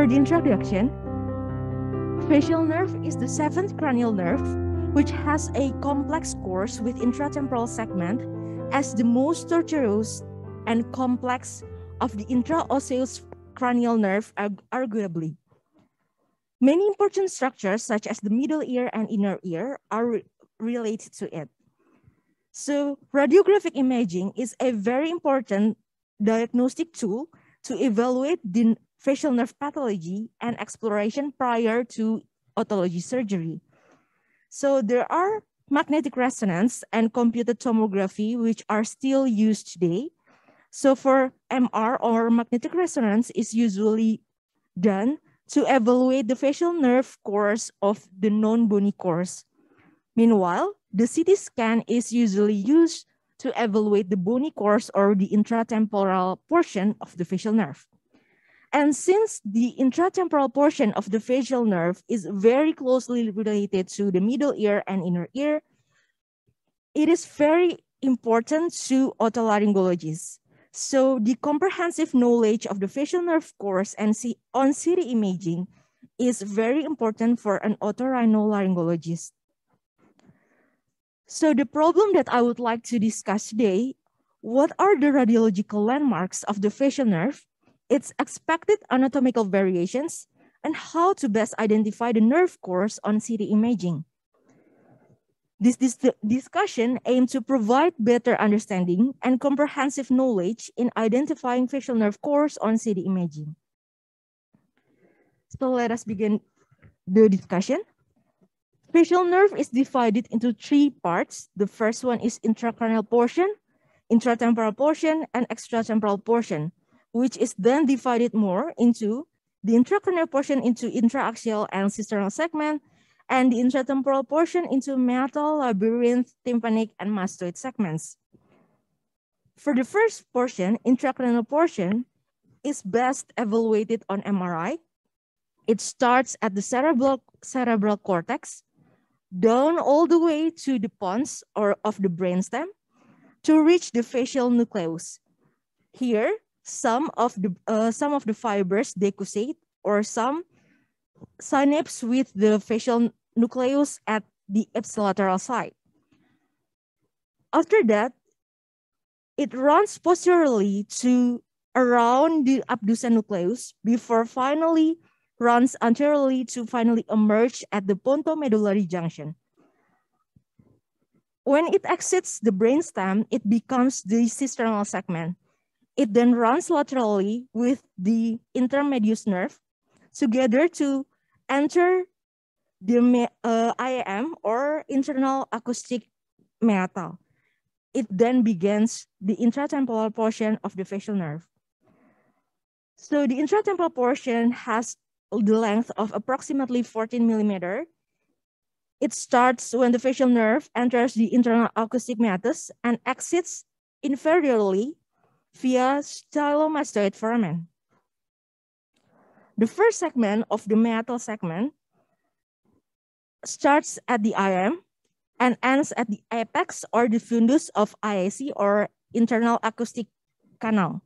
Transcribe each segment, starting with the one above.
For the introduction, facial nerve is the seventh cranial nerve, which has a complex course with intratemporal segment as the most tortuous and complex of the intraosseous cranial nerve arguably. Many important structures such as the middle ear and inner ear are re related to it. So radiographic imaging is a very important diagnostic tool to evaluate the facial nerve pathology and exploration prior to otology surgery. So there are magnetic resonance and computed tomography, which are still used today. So for MR or magnetic resonance is usually done to evaluate the facial nerve course of the non-bony course. Meanwhile, the CT scan is usually used to evaluate the bony course or the intratemporal portion of the facial nerve. And since the intratemporal portion of the facial nerve is very closely related to the middle ear and inner ear, it is very important to otolaryngologists. So the comprehensive knowledge of the facial nerve course and on CT imaging is very important for an otorhinolaryngologist. So the problem that I would like to discuss today, what are the radiological landmarks of the facial nerve, its expected anatomical variations, and how to best identify the nerve course on CT imaging. This, discussion aims to provide better understanding and comprehensive knowledge in identifying facial nerve course on CT imaging. So let us begin the discussion. Facial nerve is divided into three parts. The first one is intracranial portion, intratemporal portion, and extratemporal portion, which is then divided more into the intracranial portion into intraaxial and cisternal segment, and the intratemporal portion into meatal, labyrinth, tympanic, and mastoid segments. For the first portion, intracranial portion is best evaluated on MRI. It starts at the cerebral, cerebral cortex down all the way to the pons or of the brainstem to reach the facial nucleus. Here, some of the uh, some of the fibers decussate or some synapse with the facial nucleus at the ipsilateral side. After that, it runs posteriorly to around the abducens nucleus before finally runs anteriorly to finally emerge at the pontomedullary junction. When it exits the brainstem, it becomes the cisternal segment. It then runs laterally with the intermedius nerve together to enter the uh, IAM or internal acoustic meatal. It then begins the intratemporal portion of the facial nerve. So the intratemporal portion has the length of approximately 14 millimeter. It starts when the facial nerve enters the internal acoustic meatus and exits inferiorly via stylomastoid foramen. The first segment of the meatal segment starts at the IM and ends at the apex or the fundus of IAC or internal acoustic canal.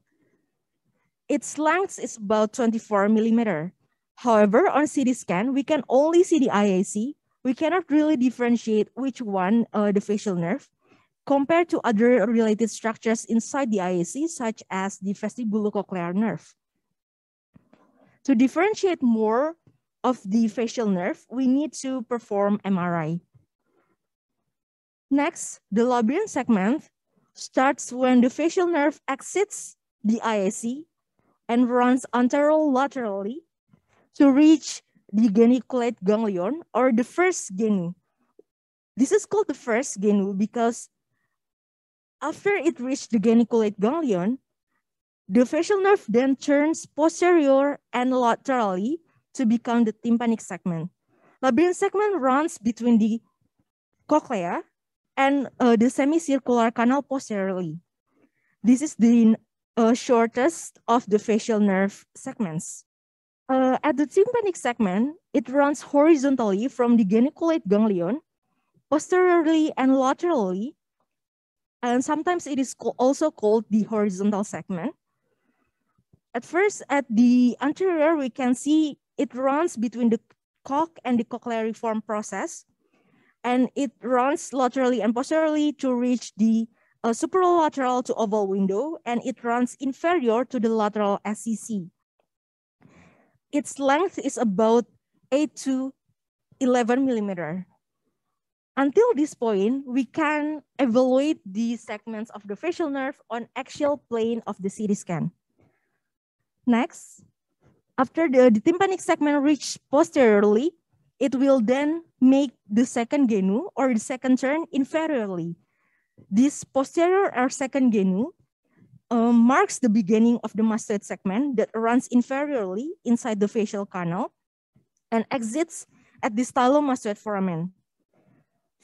Its length is about 24 millimeter. However, on CT scan, we can only see the IAC. We cannot really differentiate which one uh, the facial nerve compared to other related structures inside the IAC, such as the vestibulocochlear nerve. To differentiate more of the facial nerve, we need to perform MRI. Next, the labyrinth segment starts when the facial nerve exits the IAC and runs anterolaterally to reach the geniculate ganglion or the first genu. This is called the first genu because after it reached the geniculate ganglion, the facial nerve then turns posterior and laterally to become the tympanic segment. Labyrinth segment runs between the cochlea and uh, the semicircular canal posteriorly. This is the uh, shortest of the facial nerve segments. Uh, at the tympanic segment, it runs horizontally from the geniculate ganglion, posteriorly and laterally, and sometimes it is also called the horizontal segment. At first, at the anterior, we can see it runs between the cog and the cochleariform process, and it runs laterally and posteriorly to reach the uh, superolateral to oval window, and it runs inferior to the lateral SCC. Its length is about 8 to 11 millimeter. Until this point, we can evaluate the segments of the facial nerve on axial plane of the CT scan. Next, after the, the tympanic segment reach posteriorly, it will then make the second genu or the second turn inferiorly. This posterior or second genu um, marks the beginning of the mastoid segment that runs inferiorly inside the facial canal and exits at the stylomastoid foramen.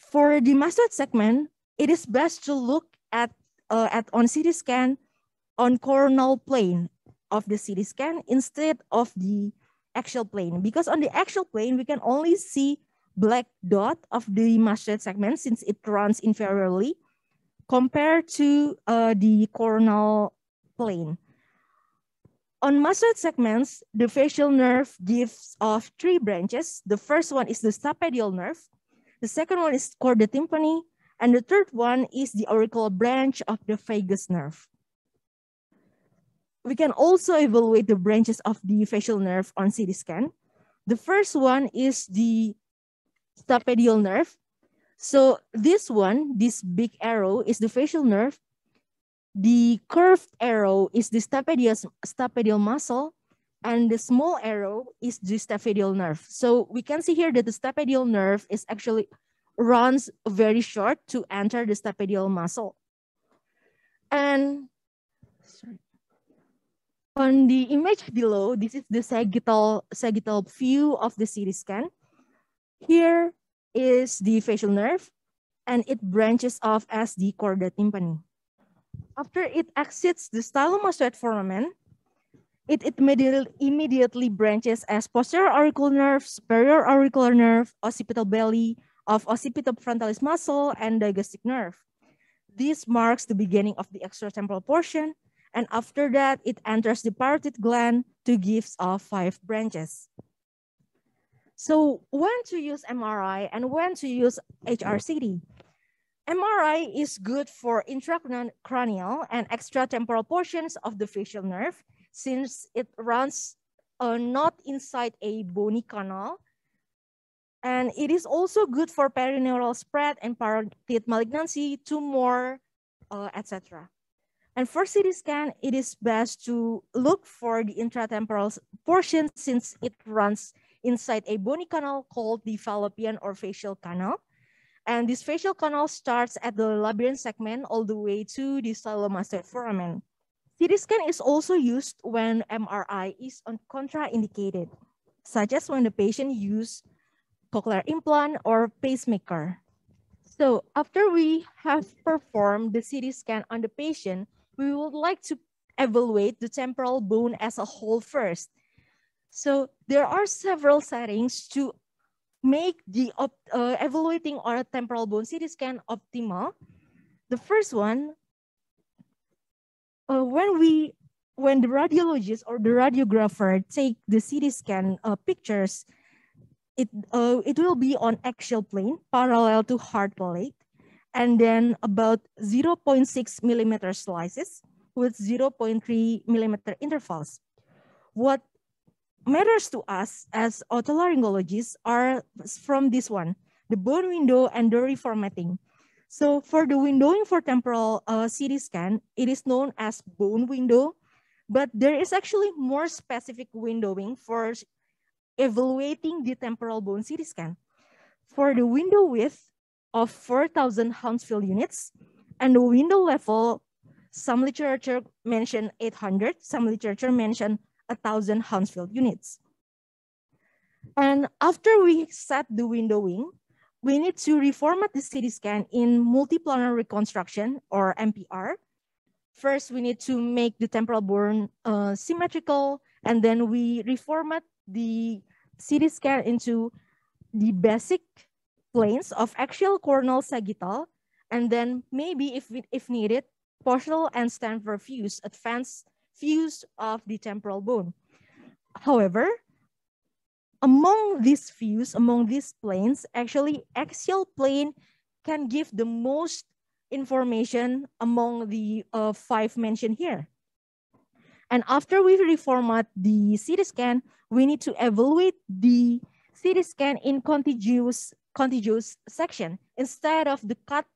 For the mastoid segment, it is best to look at, uh, at on CT scan on coronal plane of the CT scan instead of the axial plane. Because on the axial plane, we can only see black dot of the mastoid segment since it runs inferiorly compared to uh, the coronal plane. On mastoid segments, the facial nerve gives off three branches. The first one is the stapedial nerve. The second one is chordae tympani. And the third one is the auricular branch of the vagus nerve we can also evaluate the branches of the facial nerve on CT scan. The first one is the stapedial nerve. So this one, this big arrow is the facial nerve. The curved arrow is the stapedial, stapedial muscle and the small arrow is the stapedial nerve. So we can see here that the stapedial nerve is actually runs very short to enter the stapedial muscle. And on the image below, this is the sagittal, sagittal view of the CT scan. Here is the facial nerve, and it branches off as the chordae tympani. After it exits the stylomastoid foramen, it, immediately branches as posterior auricular nerve, superior auricular nerve, occipital belly of occipital frontalis muscle, and digastric nerve. This marks the beginning of the extratemporal portion and after that, it enters the parotid gland to give off five branches. So when to use MRI and when to use HRCT? MRI is good for intracranial and extratemporal portions of the facial nerve since it runs uh, not inside a bony canal. And it is also good for perineural spread and parotid malignancy, tumor, uh, etc. And for CT scan, it is best to look for the intratemporal portion since it runs inside a bony canal called the fallopian or facial canal. And this facial canal starts at the labyrinth segment all the way to the stylomastoid foramen. CT scan is also used when MRI is contraindicated, such as when the patient use cochlear implant or pacemaker. So after we have performed the CT scan on the patient, we would like to evaluate the temporal bone as a whole first. So there are several settings to make the uh, evaluating our temporal bone CT scan optimal. The first one, uh, when we when the radiologist or the radiographer take the CT scan uh, pictures, it uh, it will be on axial plane parallel to hard palate and then about 0.6 millimeter slices with 0.3 millimeter intervals. What matters to us as otolaryngologists are from this one, the bone window and the reformatting. So for the windowing for temporal uh, CT scan, it is known as bone window, but there is actually more specific windowing for evaluating the temporal bone CT scan. For the window width, of 4,000 Hounsfield units, and the window level, some literature mention 800, some literature mention 1,000 Hounsfield units. And after we set the windowing, we need to reformat the CT scan in multiplanar reconstruction or MPR. First, we need to make the temporal bone uh, symmetrical, and then we reformat the CT scan into the basic planes of axial coronal sagittal, and then maybe if, if needed, Pöschl and Stenvers views, advanced fuse of the temporal bone. However, among these views, among these planes, actually axial plane can give the most information among the uh, five mentioned here. And after we reformat the CT scan, we need to evaluate the CT scan in contiguous, contiguous section instead of the cut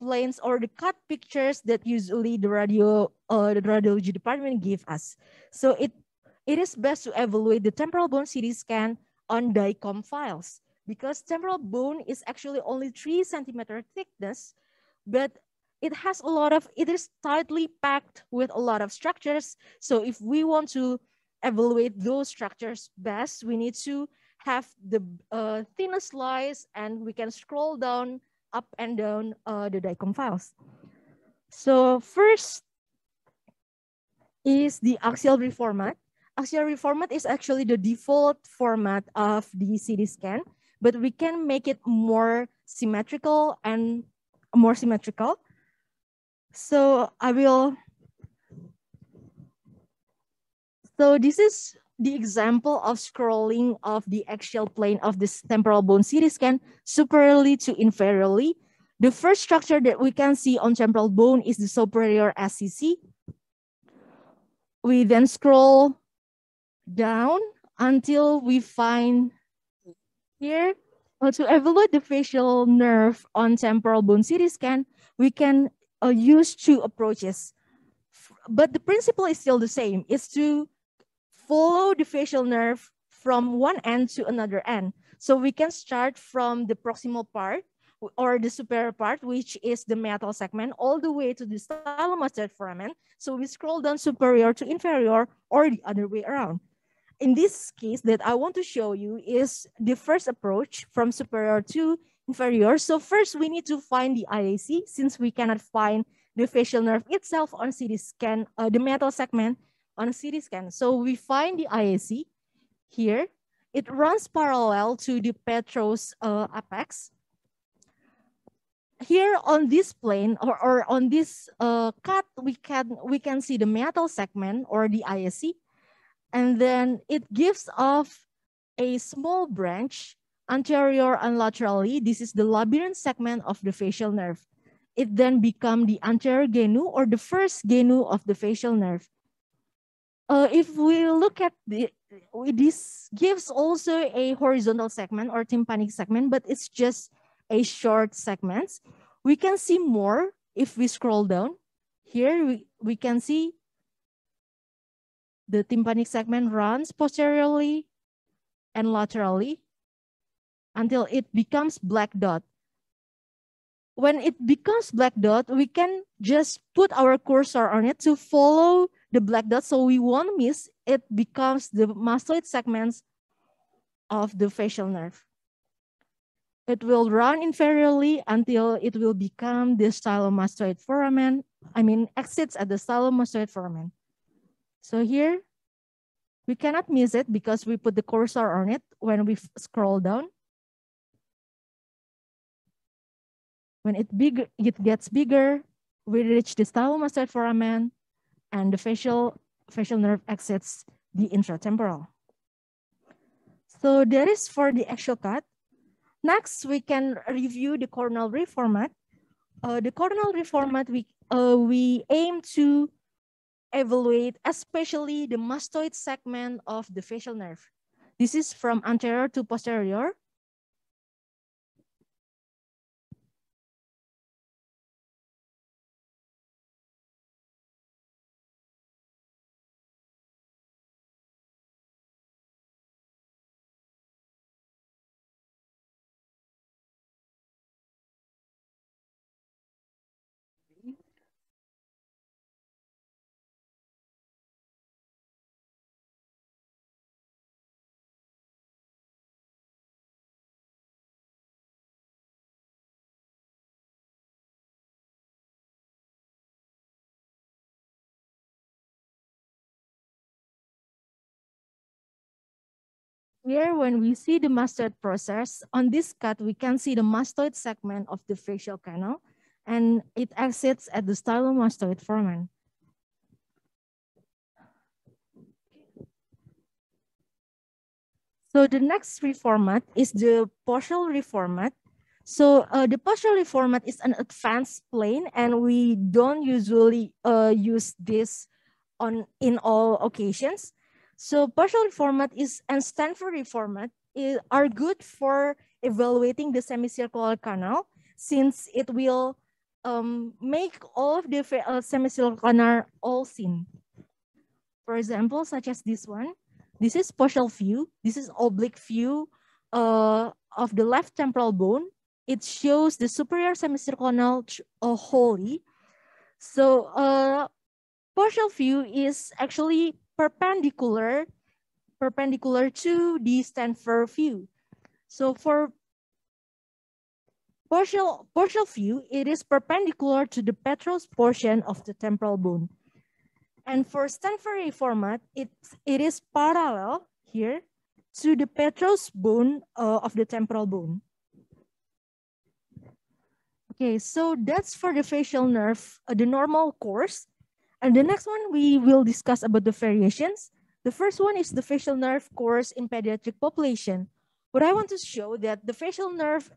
planes or the cut pictures that usually the radio uh, the radiology department give us. So it it is best to evaluate the temporal bone CT scan on DICOM files because temporal bone is actually only three centimeter thickness, but it has a lot of, it is tightly packed with a lot of structures. So if we want to evaluate those structures best, we need to have the uh, thinnest slice and we can scroll down, up and down uh, the DICOM files. So first is the axial format. Auxiliary format is actually the default format of the CT scan, but we can make it more symmetrical and more symmetrical. So I will, so this is the example of scrolling of the axial plane of this temporal bone CT scan superiorly to inferiorly. The first structure that we can see on temporal bone is the superior SCC. We then scroll down until we find here uh, to evaluate the facial nerve on temporal bone CT scan, we can uh, use two approaches. But the principle is still the same. It's to follow the facial nerve from one end to another end. So we can start from the proximal part or the superior part, which is the meatal segment, all the way to the stylomastoid foramen. So we scroll down superior to inferior or the other way around in this case that I want to show you is the first approach from superior to inferior. So first we need to find the IAC since we cannot find the facial nerve itself on CT scan, uh, the meatal segment on CT scan. So we find the IAC here. It runs parallel to the petrous uh, apex. Here on this plane or, or on this uh, cut, we can, we can see the meatal segment or the IAC and then it gives off a small branch anterior and laterally. This is the labyrinth segment of the facial nerve. It then become the anterior genu or the first genu of the facial nerve. Uh, if we look at the, this gives also a horizontal segment or tympanic segment, but it's just a short segment. We can see more if we scroll down. Here we, we can see the tympanic segment runs posteriorly and laterally until it becomes black dot. When it becomes black dot, we can just put our cursor on it to follow the black dot so we won't miss it becomes the mastoid segments of the facial nerve. It will run inferiorly until it will become the stylomastoid foramen. I mean, exits at the stylomastoid foramen. So here, we cannot miss it because we put the cursor on it when we scroll down. When it big, it gets bigger, we reach the stylomastoid foramen and the facial, facial nerve exits the intratemporal. So that is for the actual cut. Next, we can review the coronal reformat. Uh, the coronal reformat, we, uh, we aim to evaluate especially the mastoid segment of the facial nerve. This is from anterior to posterior. Here, when we see the mastoid process, on this cut, we can see the mastoid segment of the facial canal, and it exits at the stylomastoid foramen. So the next reformat is the Pöschl reformat. So uh, the Pöschl reformat is an advanced plane, and we don't usually uh, use this on in all occasions. So Pöschl reformat is and Stenvers reformat is, are good for evaluating the semicircular canal since it will um, make all of the uh, semicircular canal all seen. For example, such as this one, this is Pöschl view. This is oblique view uh, of the left temporal bone. It shows the superior semicircular canal uh, wholly. So uh, Pöschl view is actually perpendicular, perpendicular to the Stenvers view. So for Pöschl, Pöschl view, it is perpendicular to the petrous portion of the temporal bone. And for Stenvers reformat, it, it is parallel here to the petrous bone uh, of the temporal bone. Okay, so that's for the facial nerve, uh, the normal course. And the next one, we will discuss about the variations. The first one is the facial nerve course in pediatric population. What I want to show that the facial nerve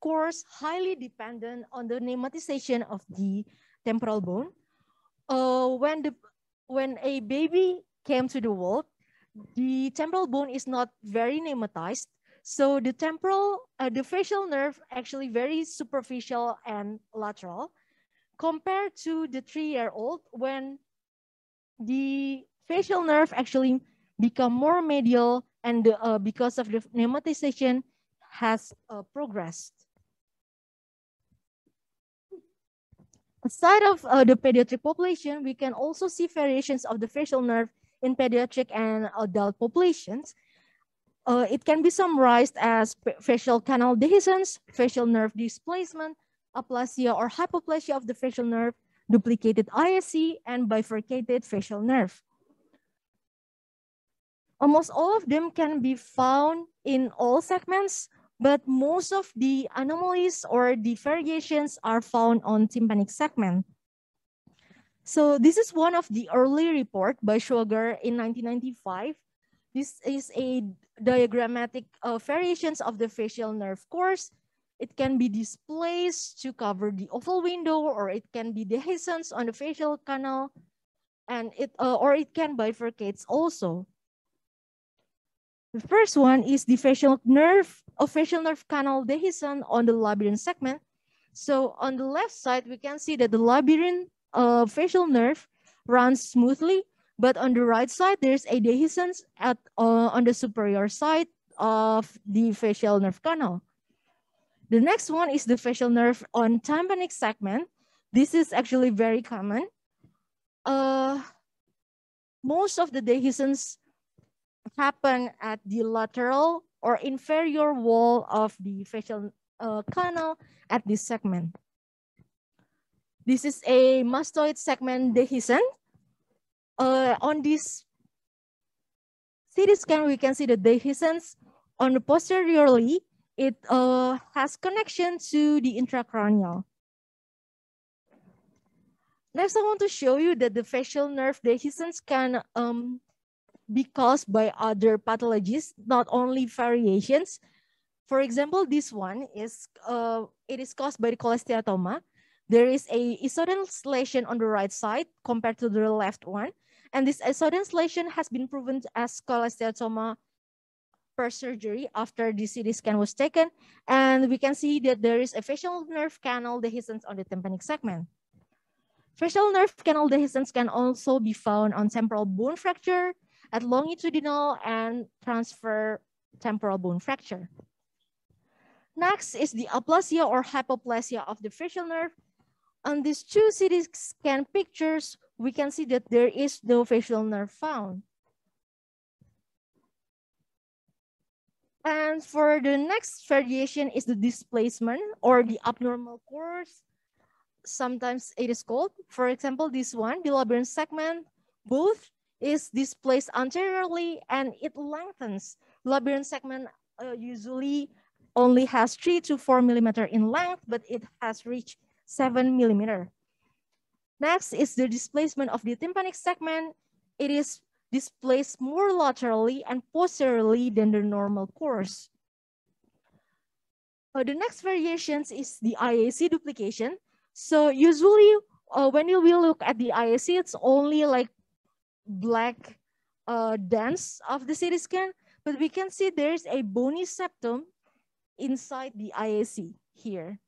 course highly dependent on the pneumatization of the temporal bone. Uh, when the when a baby came to the world, the temporal bone is not very pneumatized. So the temporal, uh, the facial nerve actually very superficial and lateral compared to the three-year-old when the facial nerve actually become more medial and uh, because of the pneumatization has uh, progressed. Aside of uh, the pediatric population, we can also see variations of the facial nerve in pediatric and adult populations. Uh, it can be summarized as facial canal dehiscence, facial nerve displacement, aplasia or hypoplasia of the facial nerve, duplicated IAC, and bifurcated facial nerve. Almost all of them can be found in all segments, but most of the anomalies or the variations are found on tympanic segment. So this is one of the early report by Schwager in 1995. This is a diagrammatic uh, variations of the facial nerve course. It can be displaced to cover the oval window or it can be dehiscence on the facial canal and it uh, or it can bifurcates also. The first one is the facial nerve or facial nerve canal dehiscence on the labyrinth segment. So on the left side, we can see that the labyrinth uh, facial nerve runs smoothly, but on the right side, there's a dehiscence at uh, on the superior side of the facial nerve canal. The next one is the facial nerve on tympanic segment. This is actually very common. Uh, most of the dehiscence happen at the lateral or inferior wall of the facial uh, canal at this segment. This is a mastoid segment dehiscence. Uh, on this CT scan, we can see the dehiscence on the posteriorly. It uh, has connection to the intracranial. Next, I want to show you that the facial nerve dehiscence can um, be caused by other pathologies, not only variations. For example, this one is, uh, it is caused by the cholesteatoma. There is a isodense lesion on the right side compared to the left one. And this isodense lesion has been proven as cholesteatoma per surgery after the CT scan was taken. And we can see that there is a facial nerve canal dehiscence on the tympanic segment. Facial nerve canal dehiscence can also be found on temporal bone fracture, at longitudinal and transverse temporal bone fracture. Next is the aplasia or hypoplasia of the facial nerve. On these two CT scan pictures, we can see that there is no facial nerve found. And for the next variation is the displacement or the abnormal course. Sometimes it is called, for example, this one, the labyrinth segment, both is displaced anteriorly and it lengthens. Labyrinth segment uh, usually only has three to four millimeter in length, but it has reached seven millimeter. Next is the displacement of the tympanic segment. It is displaced more laterally and posteriorly than the normal course. Uh, the next variations is the IAC duplication. So usually uh, when you will look at the IAC, it's only like black uh, dance of the CT scan, but we can see there's a bony septum inside the IAC here.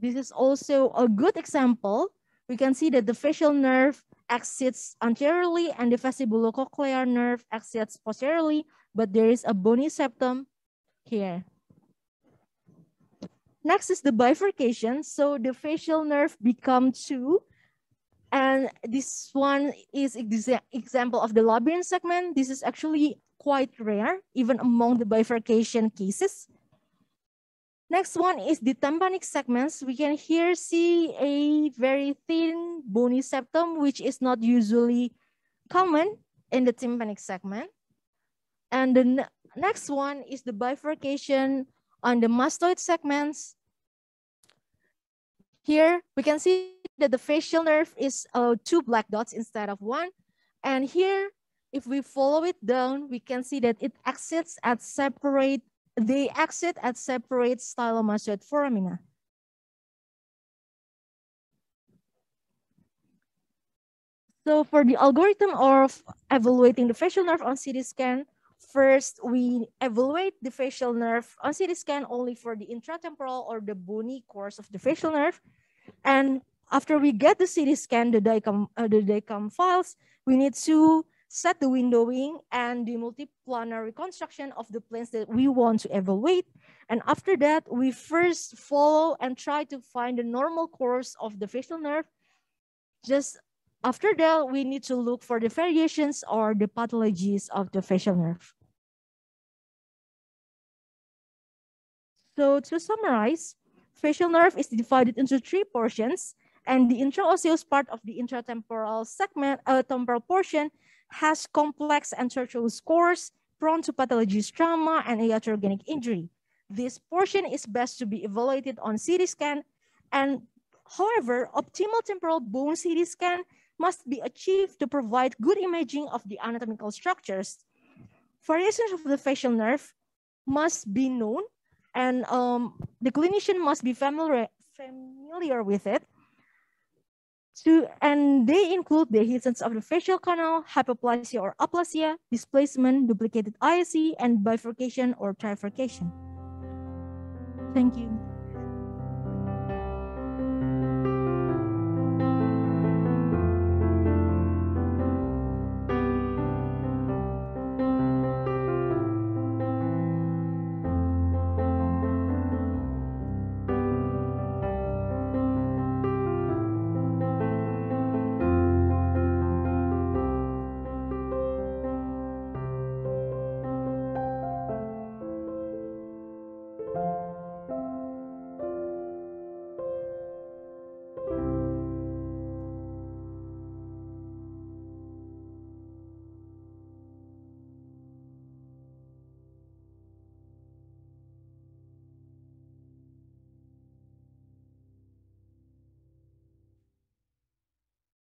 This is also a good example. We can see that the facial nerve exits anteriorly and the vestibulocochlear nerve exits posteriorly, but there is a bony septum here. Next is the bifurcation. So the facial nerve become two. And this one is exa example of the labyrinth segment. This is actually quite rare, even among the bifurcation cases. Next one is the tympanic segments. We can here see a very thin bony septum, which is not usually common in the tympanic segment. And the next one is the bifurcation on the mastoid segments. Here, we can see that the facial nerve is uh, two black dots instead of one. And here, if we follow it down, we can see that it exits at separate they exit at separate stylomastoid foramina. So for the algorithm of evaluating the facial nerve on CT scan, first we evaluate the facial nerve on CT scan only for the intratemporal or the bony course of the facial nerve. And after we get the CT scan, the DICOM, uh, the DICOM files, we need to set the windowing and the multiplanar reconstruction of the planes that we want to evaluate. And after that, we first follow and try to find the normal course of the facial nerve. Just after that, we need to look for the variations or the pathologies of the facial nerve. So to summarize, facial nerve is divided into three portions and the intraosseous part of the intratemporal segment, uh, temporal portion has complex and tortuous course prone to pathologies, trauma, and iatrogenic injury. This portion is best to be evaluated on CT scan, and however, optimal temporal bone CT scan must be achieved to provide good imaging of the anatomical structures. Variations of the facial nerve must be known, and um, the clinician must be familiar, familiar with it to, and they include dehiscence of the facial canal, hypoplasia or aplasia, displacement, duplicated IAC, and bifurcation or trifurcation. Thank you.